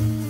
out.